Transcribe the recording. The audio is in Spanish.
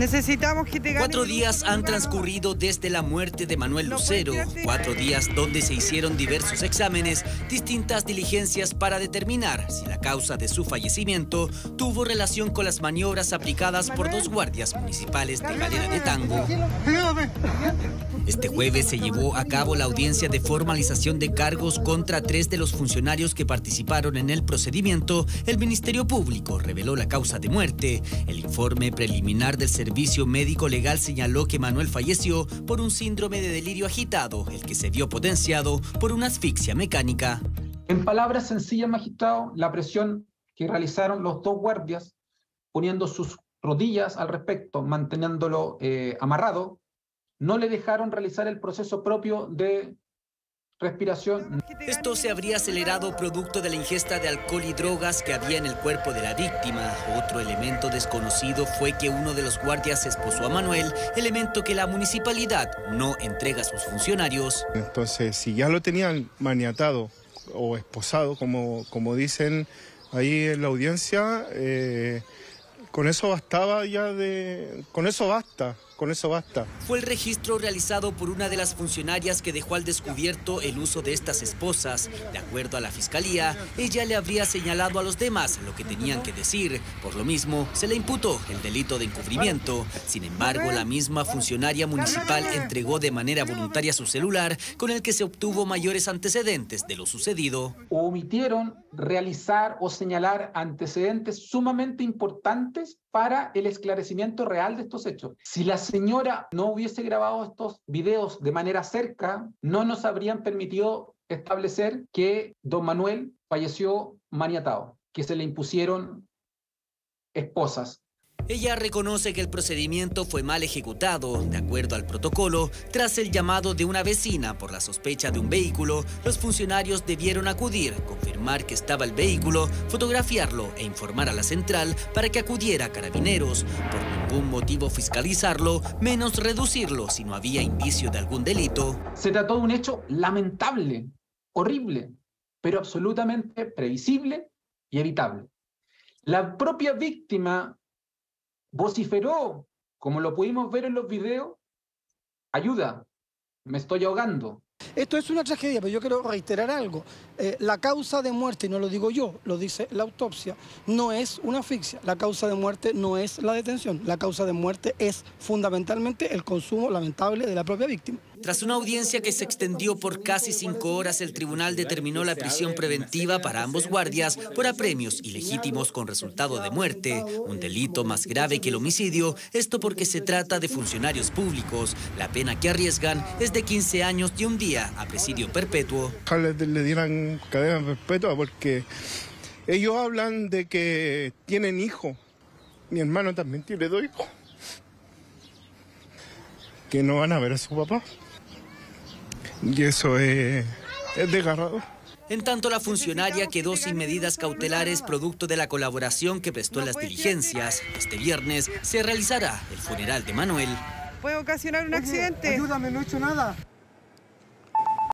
Necesitamos que te Cuatro días han transcurrido desde la muerte de Manuel Lucero. Cuatro días donde se hicieron diversos exámenes, distintas diligencias para determinar si la causa de su fallecimiento tuvo relación con las maniobras aplicadas por dos guardias municipales de Galera de Tango. Este jueves se llevó a cabo la audiencia de formalización de cargos contra tres de los funcionarios que participaron en el procedimiento. El Ministerio Público reveló la causa de muerte. El informe preliminar del Servicio Médico Legal señaló que Manuel falleció por un síndrome de delirio agitado, el que se vio potenciado por una asfixia mecánica. En palabras sencillas, magistrado, la presión que realizaron los dos guardias, poniendo sus rodillas al respecto, manteniéndolo eh, amarrado, no le dejaron realizar el proceso propio de respiración. Esto se habría acelerado producto de la ingesta de alcohol y drogas que había en el cuerpo de la víctima. Otro elemento desconocido fue que uno de los guardias esposó a Manuel, elemento que la municipalidad no entrega a sus funcionarios. Entonces, si ya lo tenían maniatado o esposado, como, como dicen ahí en la audiencia, eh, con eso bastaba ya de... con eso basta con eso basta. Fue el registro realizado por una de las funcionarias que dejó al descubierto el uso de estas esposas. De acuerdo a la fiscalía, ella le habría señalado a los demás lo que tenían que decir. Por lo mismo, se le imputó el delito de encubrimiento. Sin embargo, la misma funcionaria municipal entregó de manera voluntaria su celular, con el que se obtuvo mayores antecedentes de lo sucedido. Omitieron realizar o señalar antecedentes sumamente importantes para el esclarecimiento real de estos hechos. Si la señora no hubiese grabado estos videos de manera cerca, no nos habrían permitido establecer que don Manuel falleció maniatado, que se le impusieron esposas. Ella reconoce que el procedimiento fue mal ejecutado, de acuerdo al protocolo. Tras el llamado de una vecina por la sospecha de un vehículo, los funcionarios debieron acudir, confirmar que estaba el vehículo, fotografiarlo e informar a la central para que acudiera a carabineros. Por ningún motivo fiscalizarlo, menos reducirlo si no había indicio de algún delito. Se trató de un hecho lamentable, horrible, pero absolutamente previsible y evitable. La propia víctima vociferó, como lo pudimos ver en los videos, ayuda, me estoy ahogando. Esto es una tragedia, pero yo quiero reiterar algo. Eh, la causa de muerte, y no lo digo yo, lo dice la autopsia, no es una asfixia. La causa de muerte no es la detención. La causa de muerte es fundamentalmente el consumo lamentable de la propia víctima. Tras una audiencia que se extendió por casi cinco horas, el tribunal determinó la prisión preventiva para ambos guardias por apremios ilegítimos con resultado de muerte, un delito más grave que el homicidio, esto porque se trata de funcionarios públicos. La pena que arriesgan es de 15 años y un día a presidio perpetuo. Ojalá le dieran cadena perpetua porque ellos hablan de que tienen hijo. Mi hermano también tiene dos hijos. Que no van a ver a su papá. Y eso es, es desgarrador. En tanto, la funcionaria quedó sin medidas cautelares producto de la colaboración que prestó en las diligencias. Este viernes se realizará el funeral de Manuel. Puede ocasionar un accidente. Ayúdame, no he hecho nada.